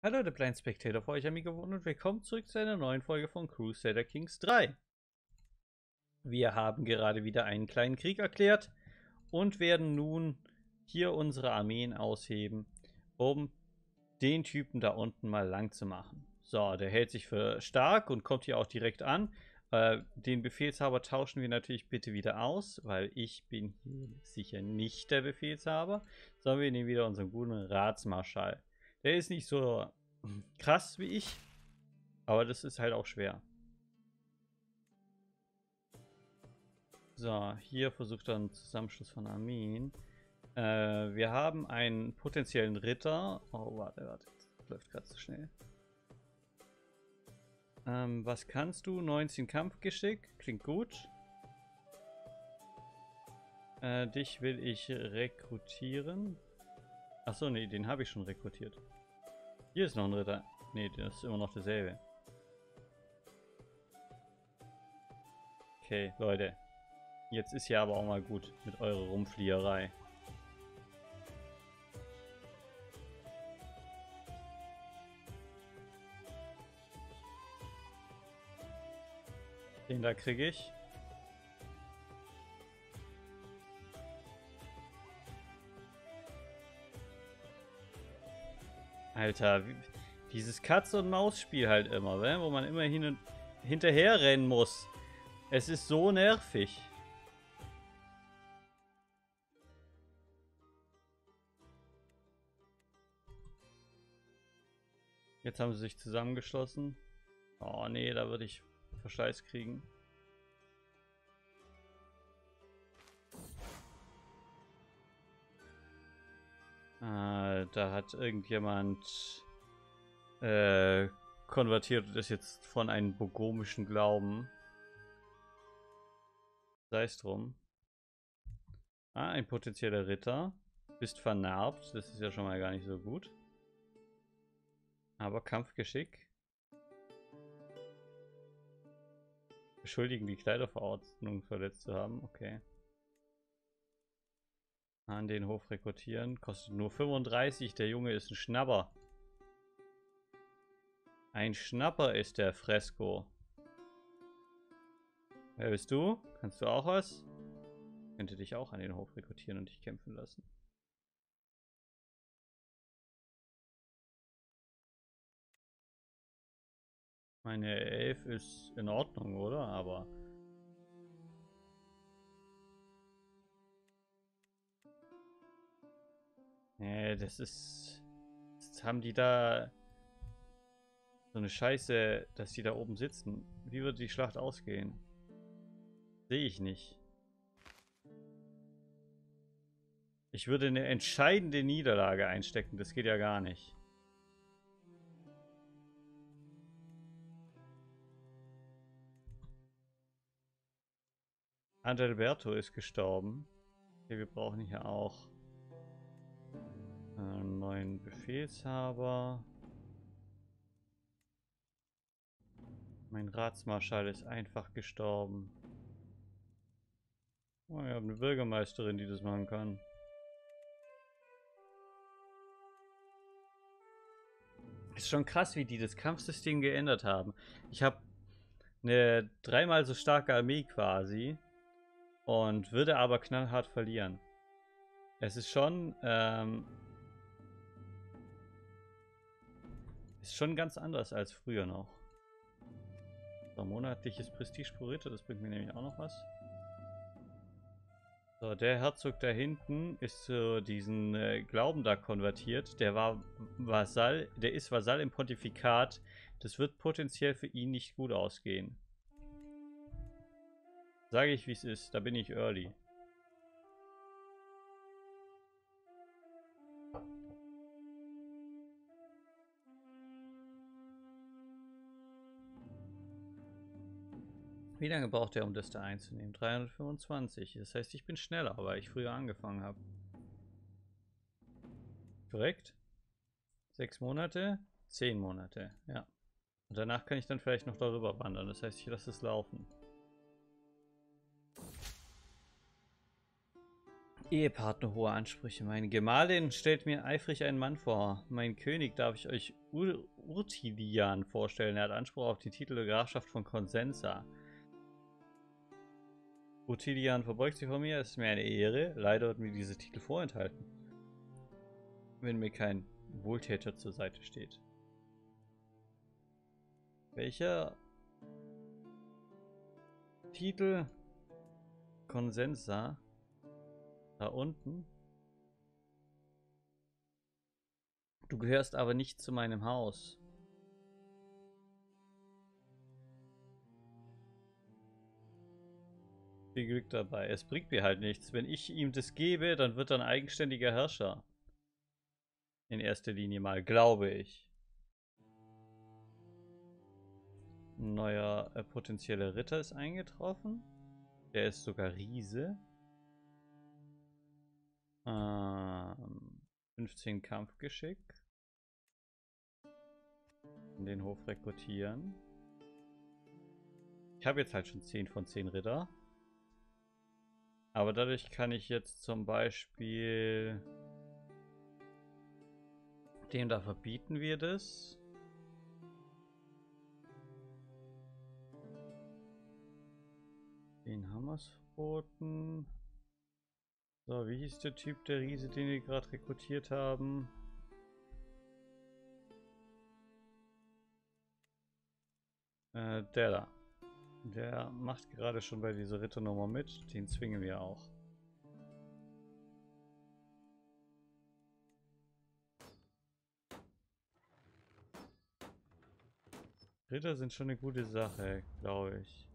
Hallo, der Blind Spectator für euch, Amigo, und willkommen zurück zu einer neuen Folge von Crusader Kings 3. Wir haben gerade wieder einen kleinen Krieg erklärt und werden nun hier unsere Armeen ausheben, um den Typen da unten mal lang zu machen. So, der hält sich für stark und kommt hier auch direkt an. Äh, den Befehlshaber tauschen wir natürlich bitte wieder aus, weil ich bin hier sicher nicht der Befehlshaber, sondern wir nehmen wieder unseren guten Ratsmarschall. Der ist nicht so krass wie ich, aber das ist halt auch schwer. So, hier versucht er einen Zusammenschluss von Armeen. Äh, wir haben einen potenziellen Ritter. Oh, warte, warte. Das läuft gerade zu schnell. Ähm, was kannst du? 19 Kampfgeschick. Klingt gut. Äh, dich will ich rekrutieren. Achso, nee, den habe ich schon rekrutiert. Hier ist noch ein Ritter. Nee, das ist immer noch derselbe. Okay, Leute. Jetzt ist ja aber auch mal gut mit eurer Rumfliegerei. Den da kriege ich. Alter, dieses Katze- und Maus-Spiel halt immer, wo man immer hin und hinterher rennen muss. Es ist so nervig. Jetzt haben sie sich zusammengeschlossen. Oh nee, da würde ich Verschleiß kriegen. Äh, da hat irgendjemand äh, konvertiert das jetzt von einem bogomischen Glauben. Sei es drum. Ah, ein potenzieller Ritter. Bist vernarbt. Das ist ja schon mal gar nicht so gut. Aber Kampfgeschick. Beschuldigen die Kleiderverordnung verletzt zu haben. Okay. An den Hof rekrutieren. Kostet nur 35. Der Junge ist ein Schnapper. Ein Schnapper ist der Fresco. Wer bist du? Kannst du auch was? könnte dich auch an den Hof rekrutieren und dich kämpfen lassen. Meine Elf ist in Ordnung, oder? Aber Nee, das ist. Jetzt haben die da so eine Scheiße, dass die da oben sitzen. Wie wird die Schlacht ausgehen? Sehe ich nicht. Ich würde eine entscheidende Niederlage einstecken. Das geht ja gar nicht. Adalberto ist gestorben. Okay, wir brauchen hier auch neuen Befehlshaber. Mein Ratsmarschall ist einfach gestorben. Oh, ich habe eine Bürgermeisterin, die das machen kann. Ist schon krass, wie die das Kampfsystem geändert haben. Ich habe eine dreimal so starke Armee quasi und würde aber knallhart verlieren. Es ist schon ähm, Ist schon ganz anders als früher noch. So, monatliches Prestige pro Ritter, das bringt mir nämlich auch noch was. So, der Herzog da hinten ist zu diesen äh, Glauben da konvertiert. Der war Vasall, der ist Vasall im Pontifikat. Das wird potenziell für ihn nicht gut ausgehen. Sage ich, wie es ist. Da bin ich early. Wie lange braucht er, um das da einzunehmen? 325. Das heißt, ich bin schneller, weil ich früher angefangen habe. Korrekt? Sechs Monate? Zehn Monate, ja. Und danach kann ich dann vielleicht noch darüber wandern. Das heißt, ich lasse es laufen. Ehepartner hohe Ansprüche. Meine Gemahlin stellt mir eifrig einen Mann vor. Mein König darf ich euch Ur Urtilian vorstellen. Er hat Anspruch auf die Titel der Grafschaft von Consensa. Urtilian verbeugt sich vor mir. Es ist mir eine Ehre. Leider wird mir diese Titel vorenthalten. Wenn mir kein Wohltäter zur Seite steht. Welcher Titel Consensa da unten. Du gehörst aber nicht zu meinem Haus. Glück dabei. Es bringt mir halt nichts. Wenn ich ihm das gebe, dann wird er ein eigenständiger Herrscher. In erster Linie mal, glaube ich. Ein neuer äh, potenzieller Ritter ist eingetroffen. Der ist sogar Riese. Ähm, 15 Kampfgeschick. In den Hof rekrutieren. Ich habe jetzt halt schon 10 von 10 Ritter. Aber dadurch kann ich jetzt zum Beispiel dem da verbieten wir das. Den haben wir es verboten. So, wie hieß der Typ, der Riese, den wir gerade rekrutiert haben? Äh, der da. Der macht gerade schon bei dieser Ritternummer mit. Den zwingen wir auch. Ritter sind schon eine gute Sache, glaube ich.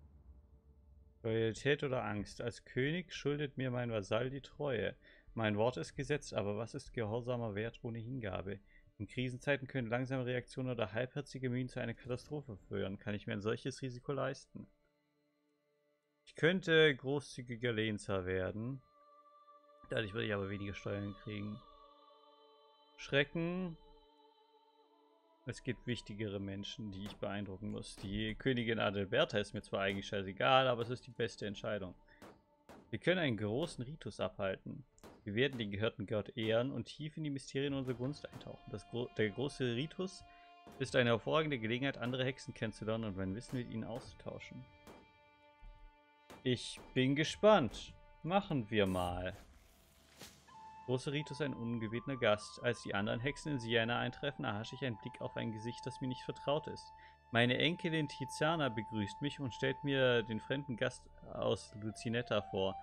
Loyalität oder Angst? Als König schuldet mir mein Vasall die Treue. Mein Wort ist gesetzt, aber was ist gehorsamer Wert ohne Hingabe? In Krisenzeiten können langsame Reaktionen oder halbherzige Mühen zu einer Katastrophe führen. Kann ich mir ein solches Risiko leisten? Ich könnte großzügiger Lehnsherr werden. Dadurch würde ich aber weniger Steuern kriegen. Schrecken es gibt wichtigere Menschen, die ich beeindrucken muss. Die Königin Adelberta ist mir zwar eigentlich scheißegal, aber es ist die beste Entscheidung. Wir können einen großen Ritus abhalten. Wir werden den gehörten Gott ehren und tief in die Mysterien unserer Gunst eintauchen. Gro der große Ritus ist eine hervorragende Gelegenheit, andere Hexen kennenzulernen und mein Wissen mit ihnen auszutauschen. Ich bin gespannt. Machen wir mal. Großer Ritus ein ungebetener Gast. Als die anderen Hexen in Siena eintreffen, erhasche ich einen Blick auf ein Gesicht, das mir nicht vertraut ist. Meine Enkelin Tiziana begrüßt mich und stellt mir den fremden Gast aus Lucinetta vor.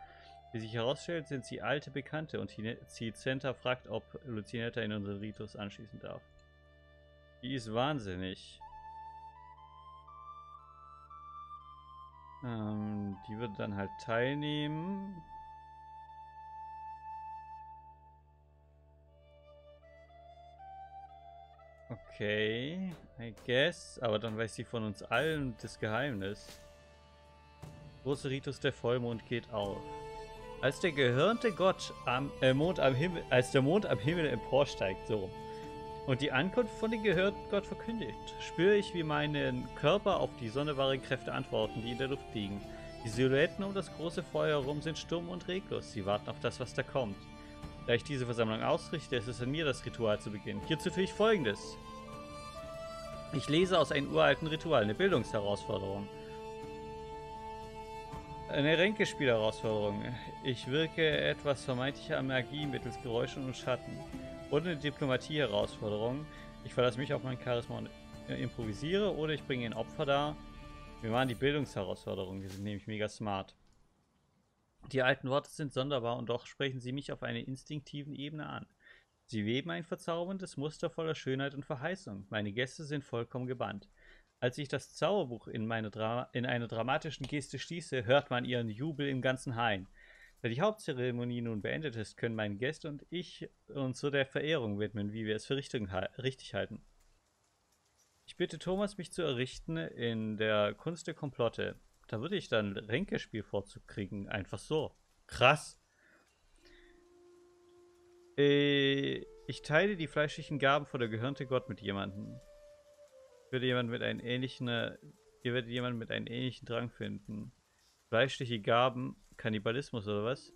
Wie sich herausstellt, sind sie alte Bekannte und Tizenta fragt, ob Lucinetta in unseren Ritus anschließen darf. Die ist wahnsinnig. Ähm, die wird dann halt teilnehmen. Okay, I guess. Aber dann weiß sie von uns allen das Geheimnis. Große Ritus der Vollmond geht auf. Als der gehörnte Gott am äh, Mond am Himmel, als der Mond am Himmel emporsteigt, so und die Ankunft von dem gehörten Gott verkündigt, spüre ich, wie meinen Körper auf die sonderbaren Kräfte antworten, die in der Luft liegen. Die Silhouetten um das große Feuer herum sind stumm und reglos. Sie warten auf das, was da kommt. Da ich diese Versammlung ausrichte, ist es an mir, das Ritual zu beginnen. Hierzu tue ich folgendes. Ich lese aus einem uralten Ritual, eine Bildungsherausforderung. Eine Ränkespielherausforderung. Ich wirke etwas vermeintlicher Magie mittels Geräuschen und Schatten. Und eine Diplomatie-Herausforderung. Ich verlasse mich auf mein Charisma und improvisiere oder ich bringe ein Opfer dar. Wir machen die Bildungsherausforderung, die sind nämlich mega smart. Die alten Worte sind sonderbar und doch sprechen sie mich auf einer instinktiven Ebene an. Sie weben ein verzauberndes Muster voller Schönheit und Verheißung. Meine Gäste sind vollkommen gebannt. Als ich das Zauberbuch in, in einer dramatischen Geste schließe, hört man ihren Jubel im ganzen Hain. Da die Hauptzeremonie nun beendet ist, können meine Gäste und ich uns so der Verehrung widmen, wie wir es für richtig halten. Ich bitte Thomas, mich zu errichten in der Kunst der Komplotte. Da würde ich dann Ränkespiel vorzukriegen. Einfach so. Krass. Äh, ich teile die fleischlichen Gaben vor der gehörnte Gott mit jemandem. Würde jemand mit einem ähnlichen, ihr werdet jemanden mit einem ähnlichen Drang finden. Fleischliche Gaben, Kannibalismus oder was?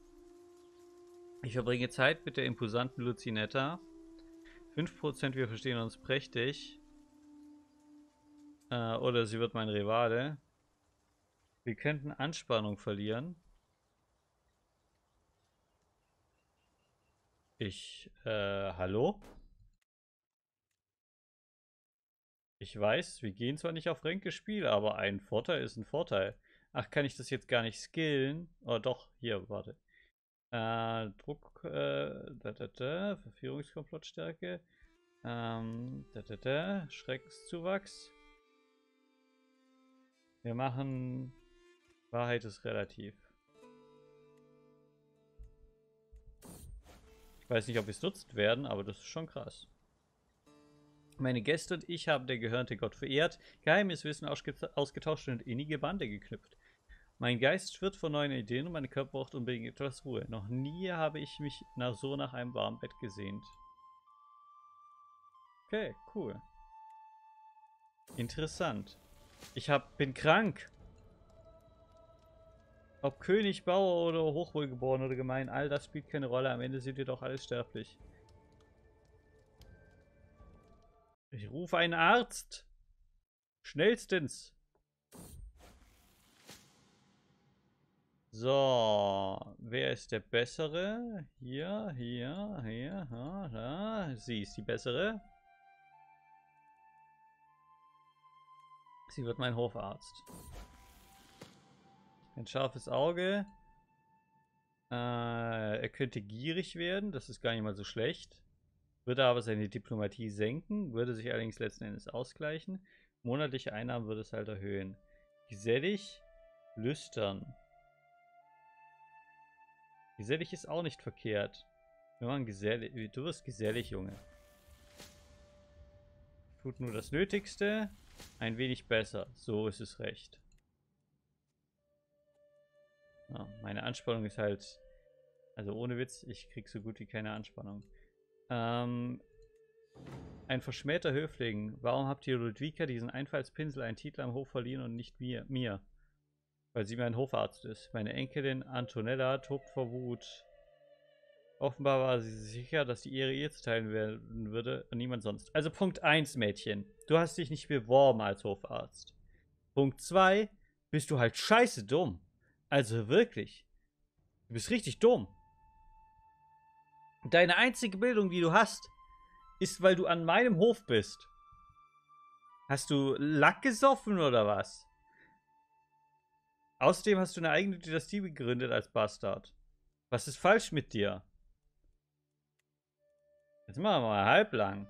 Ich verbringe Zeit mit der imposanten Lucinetta. 5% wir verstehen uns prächtig. Äh, oder sie wird mein Rivale. Wir könnten Anspannung verlieren. Ich, äh, hallo? Ich weiß, wir gehen zwar nicht auf Ränkespiel, aber ein Vorteil ist ein Vorteil. Ach, kann ich das jetzt gar nicht skillen? Oh, doch, hier, warte. Äh, Druck, äh, da, da, da, Verführungskomplottstärke. Ähm, da, da, da, Schreckenszuwachs. Wir machen Wahrheit ist relativ. Ich weiß nicht, ob wir es nutzt werden, aber das ist schon krass. Meine Gäste und ich haben den gehörnte Gott verehrt, geheimes Wissen ausgetauscht und innige Bande geknüpft. Mein Geist schwirrt vor neuen Ideen und mein Körper braucht unbedingt etwas Ruhe. Noch nie habe ich mich nach so nach einem warmen Bett gesehnt. Okay, cool. Interessant. Ich hab, bin krank. Ob König, Bauer oder Hochwohlgeboren oder gemein, all das spielt keine Rolle. Am Ende sind wir doch alles sterblich. Ich rufe einen Arzt. Schnellstens. So, wer ist der Bessere? Hier, hier, hier, da, da. Sie ist die Bessere. Sie wird mein Hofarzt. Ein scharfes Auge. Äh, er könnte gierig werden, das ist gar nicht mal so schlecht. Würde aber seine Diplomatie senken, würde sich allerdings letzten Endes ausgleichen. Monatliche Einnahmen würde es halt erhöhen. Gesellig, lüstern. Gesellig ist auch nicht verkehrt. Wir machen gesellig. Du wirst gesellig, Junge. Tut nur das Nötigste. Ein wenig besser. So ist es recht. Ja, meine Anspannung ist halt... Also ohne Witz, ich krieg so gut wie keine Anspannung. Ähm, ein verschmähter Höfling. Warum habt ihr Ludwika diesen Einfallspinsel einen Titel am Hof verliehen und nicht mir? mir? Weil sie mein Hofarzt ist. Meine Enkelin Antonella tobt vor Wut. Offenbar war sie sicher, dass die Ehre ihr zuteilen werden würde und niemand sonst. Also Punkt 1, Mädchen. Du hast dich nicht beworben als Hofarzt. Punkt 2, bist du halt scheiße dumm. Also wirklich. Du bist richtig dumm. Deine einzige Bildung, die du hast, ist, weil du an meinem Hof bist. Hast du Lack gesoffen oder was? Außerdem hast du eine eigene Dynastie gegründet als Bastard. Was ist falsch mit dir? Jetzt machen wir mal halblang.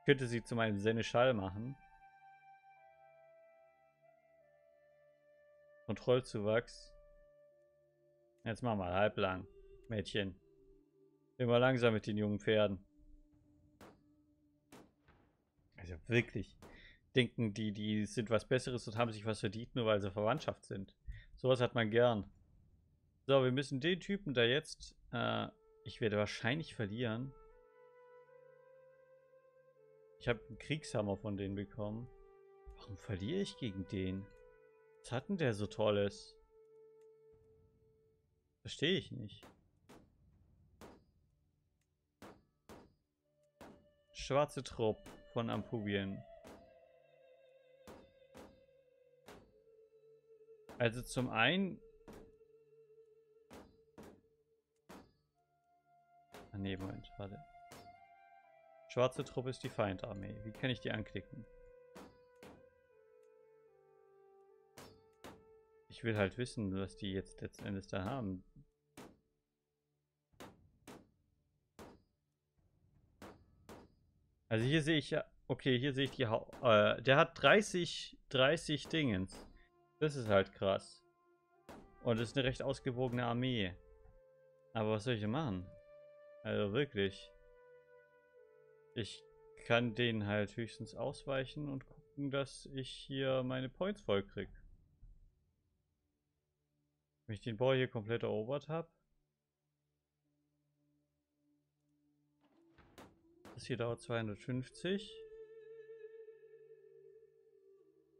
Ich könnte sie zu meinem Seneschall machen. Kontrollzuwachs. Jetzt machen wir halblang. Mädchen. Immer langsam mit den jungen Pferden. Also wirklich. Denken die, die sind was Besseres und haben sich was verdient, nur weil sie Verwandtschaft sind. Sowas hat man gern. So, wir müssen den Typen da jetzt äh, ich werde wahrscheinlich verlieren. Ich habe einen Kriegshammer von denen bekommen. Warum verliere ich gegen den? Was hat denn der so Tolles? Verstehe ich nicht. Schwarze Trupp von Ampubien. Also zum einen Ah, nee, Moment, warte. Schwarze Truppe ist die Feindarmee. Wie kann ich die anklicken? Will halt wissen, was die jetzt letzten Endes da haben. Also hier sehe ich ja, okay, hier sehe ich die, ha äh, der hat 30, 30 Dingens. Das ist halt krass. Und das ist eine recht ausgewogene Armee. Aber was soll ich denn machen? Also wirklich. Ich kann den halt höchstens ausweichen und gucken, dass ich hier meine Points voll krieg. Wenn ich den Bau hier komplett erobert habe. Das hier dauert 250.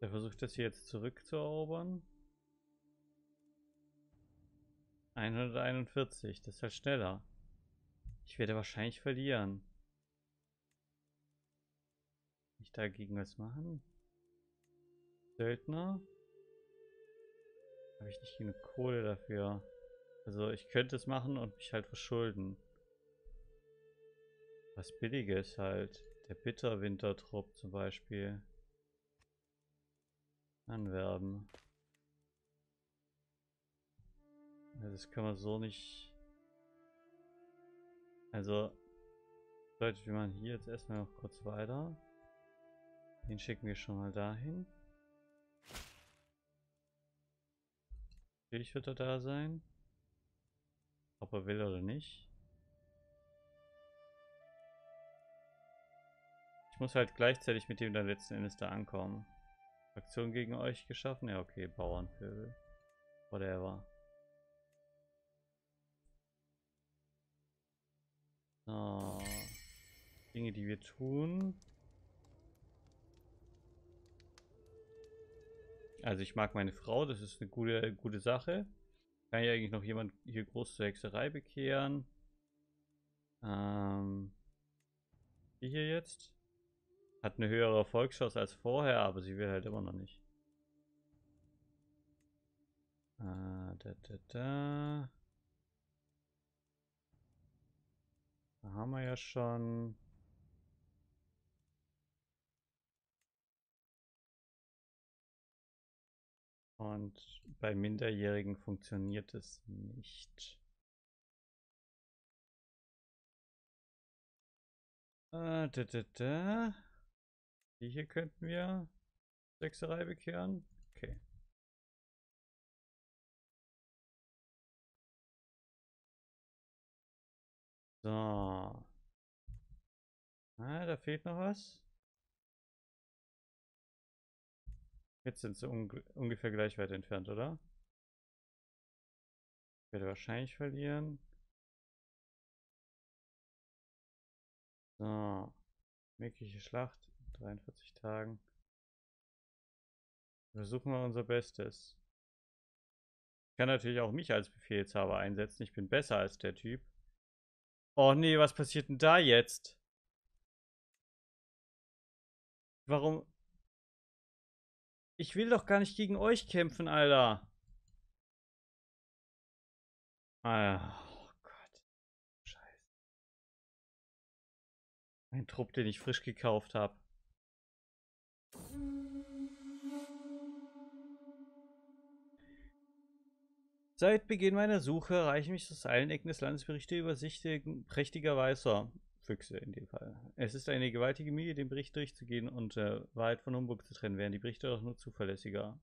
Der versucht das hier jetzt zurückzuerobern. 141, das ist halt schneller. Ich werde wahrscheinlich verlieren. Kann ich dagegen was machen? Söldner? Habe ich nicht genug Kohle dafür. Also ich könnte es machen und mich halt verschulden. Was Billiges halt. Der Bitterwintertrupp zum Beispiel. Anwerben. Das kann man so nicht... Also, Leute, wir machen hier jetzt erstmal noch kurz weiter. Den schicken wir schon mal dahin. Natürlich wird er da sein. Ob er will oder nicht. Ich muss halt gleichzeitig mit dem dann letzten Endes da ankommen. Aktion gegen euch geschaffen? Ja, okay, Bauernvögel. Whatever. So. Dinge, die wir tun. Also ich mag meine Frau, das ist eine gute, gute Sache. Kann ja eigentlich noch jemand hier groß zur Hexerei bekehren? Ähm, die hier jetzt? Hat eine höhere Erfolgschance als vorher, aber sie will halt immer noch nicht. Äh, da, da, da. Da haben wir ja schon. Und bei Minderjährigen funktioniert es nicht. Äh, da, da, da. Die hier könnten wir Sechserei bekehren. Okay. So. Ah, da fehlt noch was. Jetzt sind sie un ungefähr gleich weit entfernt, oder? Ich werde wahrscheinlich verlieren. So. Mögliche Schlacht. 43 Tagen. Versuchen wir unser Bestes. Ich kann natürlich auch mich als Befehlshaber einsetzen. Ich bin besser als der Typ. Oh nee, was passiert denn da jetzt? Warum? Ich will doch gar nicht gegen euch kämpfen, Alter. Ah, oh Gott. Scheiße. Ein Trupp, den ich frisch gekauft habe. Seit Beginn meiner Suche erreichen mich aus allen Ecken des Landes Berichte über Sichtigen prächtiger Weißer. Füchse in dem Fall. Es ist eine gewaltige Mühe, den Bericht durchzugehen und äh, Wahrheit von Humbug zu trennen, wären die Berichte doch nur zuverlässiger.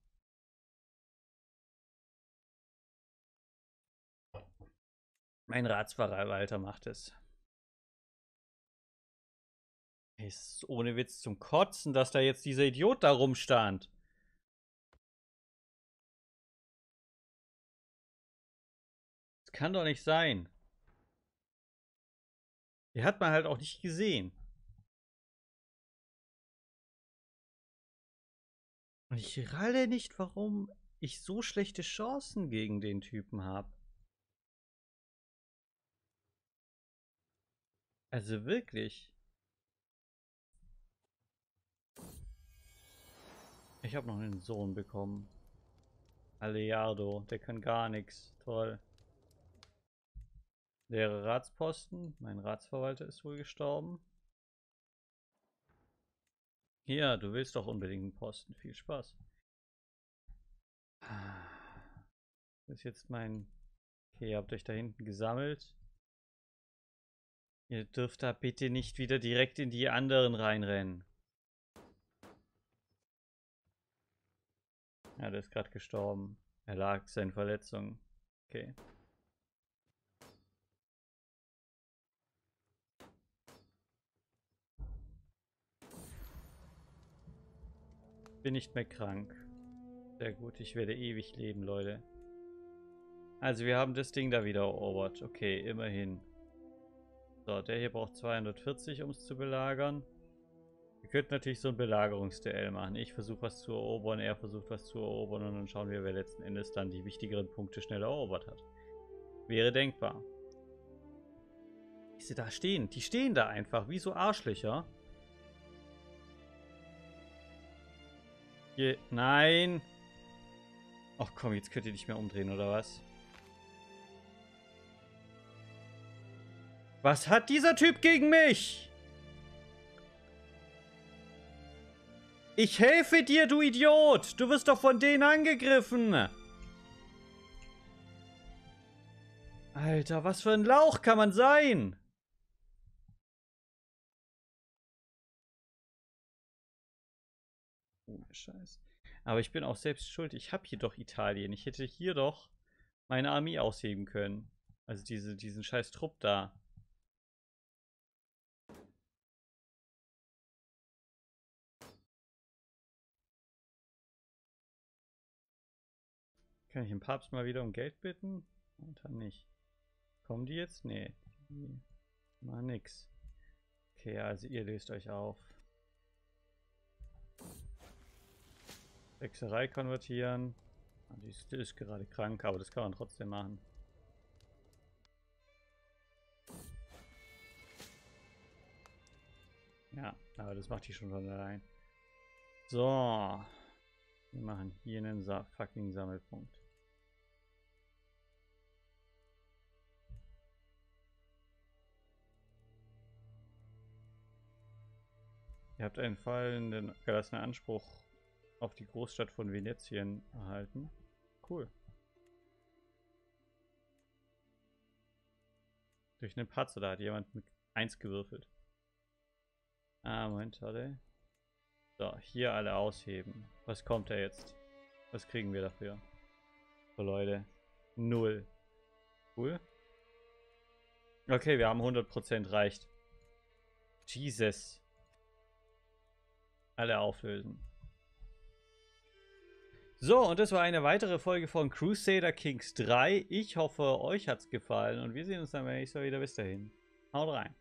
Mein Ratsverwalter macht es. Es ist ohne Witz zum Kotzen, dass da jetzt dieser Idiot da rumstand. Das kann doch nicht sein. Die hat man halt auch nicht gesehen. Und ich ralle nicht, warum ich so schlechte Chancen gegen den Typen habe. Also wirklich. Ich habe noch einen Sohn bekommen. Aleardo, der kann gar nichts. Toll. Leere Ratsposten. Mein Ratsverwalter ist wohl gestorben. Ja, du willst doch unbedingt einen Posten. Viel Spaß. Das ist jetzt mein... Okay, ihr habt euch da hinten gesammelt. Ihr dürft da bitte nicht wieder direkt in die anderen reinrennen. Ja, der ist gerade gestorben. Er lag seinen Verletzungen. Okay. Bin nicht mehr krank. Sehr gut, ich werde ewig leben, Leute. Also wir haben das Ding da wieder erobert. Okay, immerhin. So, der hier braucht 240, um es zu belagern. Wir könnten natürlich so ein Belagerungsduell machen. Ich versuche was zu erobern, er versucht was zu erobern und dann schauen wir, wer letzten Endes dann die wichtigeren Punkte schneller erobert hat. Wäre denkbar. Wie sie da stehen. Die stehen da einfach, wie so Arschlöcher. Hier, nein. Ach komm, jetzt könnt ihr nicht mehr umdrehen, oder was? Was hat dieser Typ gegen mich? Ich helfe dir, du Idiot! Du wirst doch von denen angegriffen! Alter, was für ein Lauch kann man sein? Scheiß. Aber ich bin auch selbst schuld. Ich habe hier doch Italien. Ich hätte hier doch meine Armee ausheben können. Also diese, diesen scheiß Trupp da. Kann ich den Papst mal wieder um Geld bitten? Und dann nicht. Kommen die jetzt? Nee. Die nix. Okay, also ihr löst euch auf. Hexerei konvertieren. Ah, die ist, die ist gerade krank, aber das kann man trotzdem machen. Ja, aber das macht die schon von allein. So. Wir machen hier einen Sa fucking Sammelpunkt. Ihr habt einen fallenden gelassenen Anspruch auf die Großstadt von Venetien erhalten. Cool. Durch einen Patzer, da hat jemand mit 1 gewürfelt. Ah, Moment, warte. So, hier alle ausheben. Was kommt da jetzt? Was kriegen wir dafür? So, Leute. Null. Cool. Okay, wir haben 100% reicht. Jesus. Alle auflösen. So, und das war eine weitere Folge von Crusader Kings 3. Ich hoffe, euch hat es gefallen und wir sehen uns dann beim nächsten Mal wieder. Bis dahin. Haut rein.